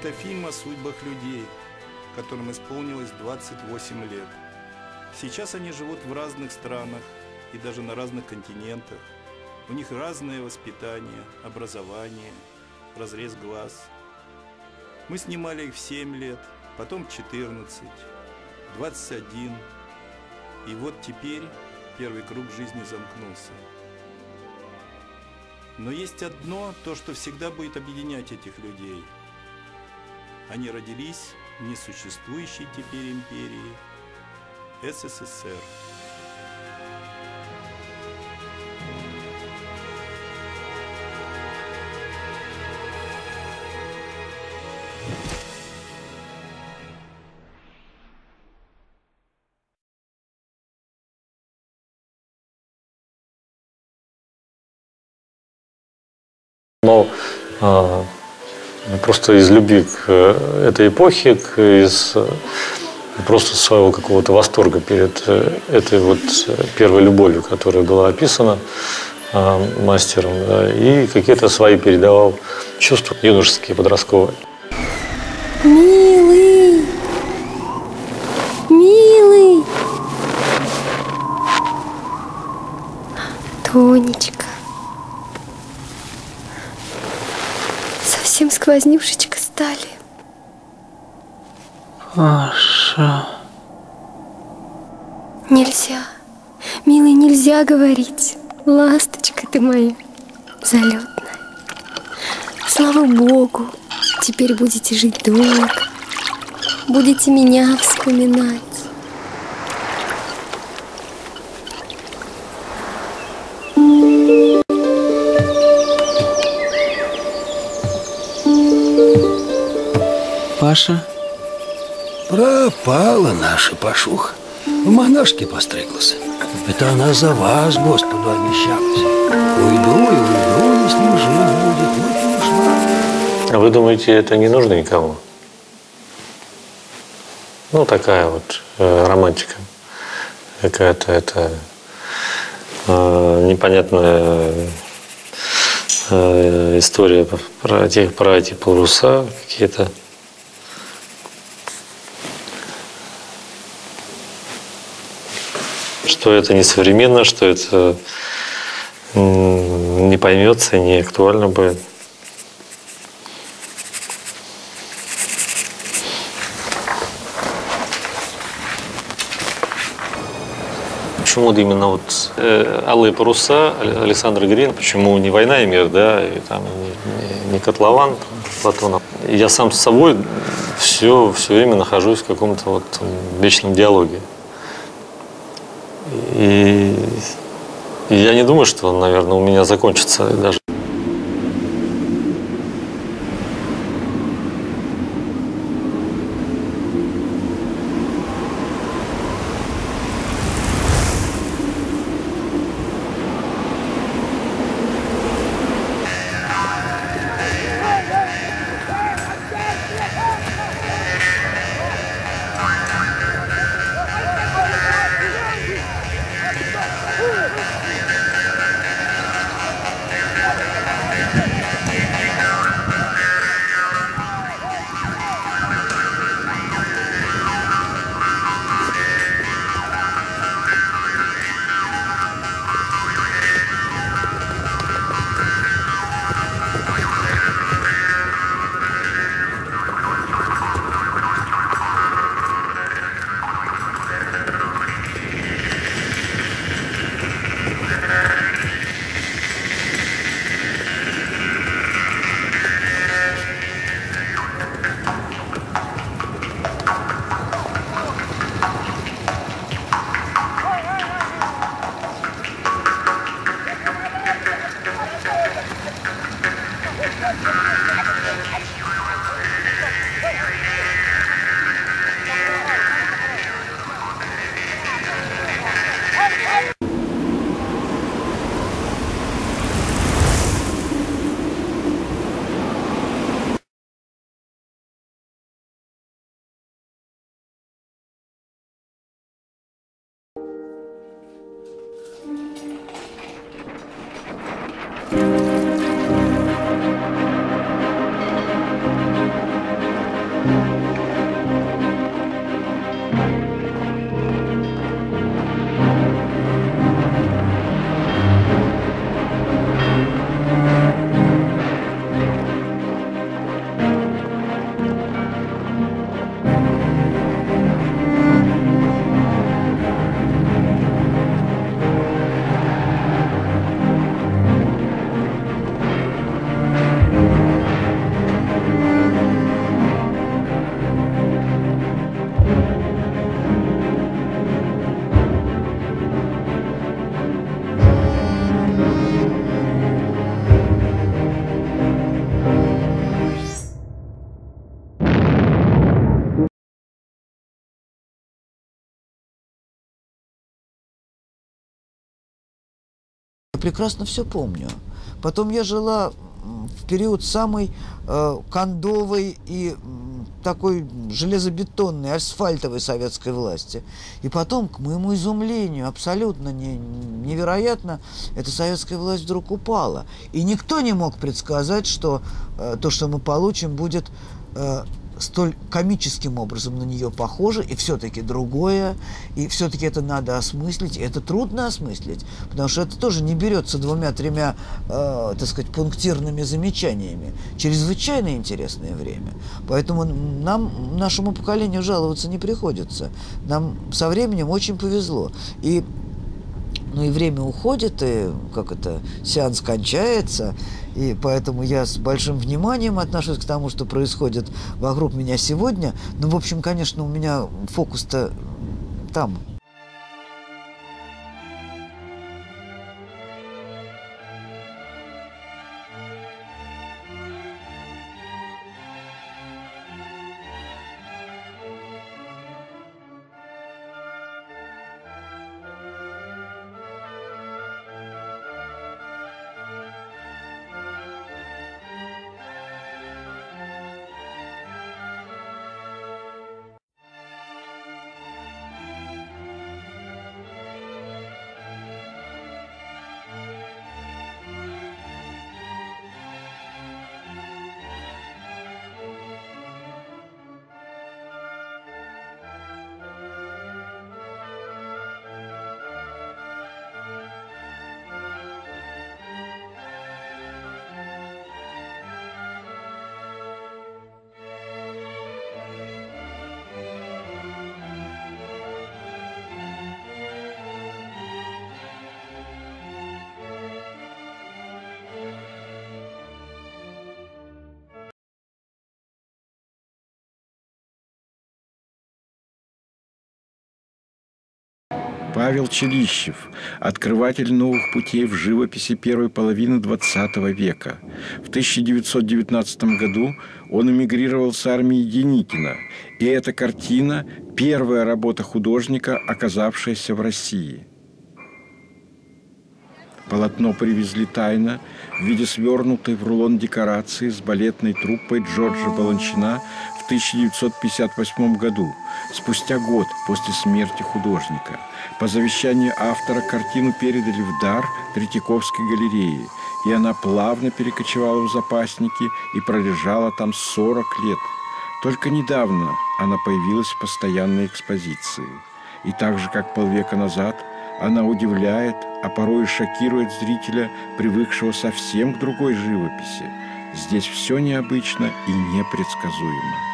Это фильм о судьбах людей, которым исполнилось 28 лет. Сейчас они живут в разных странах и даже на разных континентах. У них разное воспитание, образование, разрез глаз. Мы снимали их в 7 лет, потом 14, 21. И вот теперь первый круг жизни замкнулся. Но есть одно, то, что всегда будет объединять этих людей. Они родились в несуществующей теперь империи СССР. Но а, просто из любви к э, этой эпохе, к, из э, просто своего какого-то восторга перед э, этой вот э, первой любовью, которая была описана а, мастером, да, и какие-то свои передавал чувства юношеские, подростковые. Милый! Милый! Тонечка. Совсем сквознюшечка стали. Маша. Нельзя. Милый, нельзя говорить. Ласточка ты моя, залетная. Слава Богу, теперь будете жить долго. Будете меня вспоминать. Паша? Пропала наша пашуха. В монашке постриглась. Это она за вас Господу обещалась. Уйду и уйду, если жив будет. Вот и ушла. А вы думаете, это не нужно никому? Ну, такая вот э, романтика. Какая-то это э, непонятная э, история про, про эти паруса какие-то. Что это не современно, что это не поймется, не актуально будет. Почему именно вот э, «Алые паруса» Але- Александр Грин, почему не «Война и мир», да, и там не, не «Котлован» Платона. Я сам с собой все, все время нахожусь в каком-то вот вечном диалоге. И, я не думаю, что, наверное, у меня закончится даже Прекрасно все помню. Потом я жила в период самой э, кондовой и такой железобетонной, асфальтовой советской власти. И потом, к моему изумлению, абсолютно не, невероятно, эта советская власть вдруг упала. И никто не мог предсказать, что э, то, что мы получим, будет э, столь комическим образом на нее похоже, и все-таки другое, и все-таки это надо осмыслить, и это трудно осмыслить, потому что это тоже не берется двумя-тремя, э, так сказать, пунктирными замечаниями. Чрезвычайно интересное время. Поэтому нам, нашему поколению жаловаться не приходится. Нам со временем очень повезло. И ну и время уходит, и как это, сеанс кончается, и поэтому я с большим вниманием отношусь к тому, что происходит вокруг меня сегодня. Ну, в общем, конечно, у меня фокус-то там. Павел Челищев, открыватель новых путей в живописи первой половины XX века. В 1919 году он эмигрировал с армии Деникина, и эта картина – первая работа художника, оказавшаяся в России. Полотно привезли тайно в виде свернутой в рулон декорации с балетной труппой Джорджа Баланчина 1958 году, спустя год после смерти художника – по завещанию автора картину передали в дар Третьяковской галереи, и она плавно перекочевала в запасники и пролежала там 40 лет. Только недавно она появилась в постоянной экспозиции. И так же, как полвека назад, она удивляет, а порой и шокирует зрителя, привыкшего совсем к другой живописи. Здесь все необычно и непредсказуемо.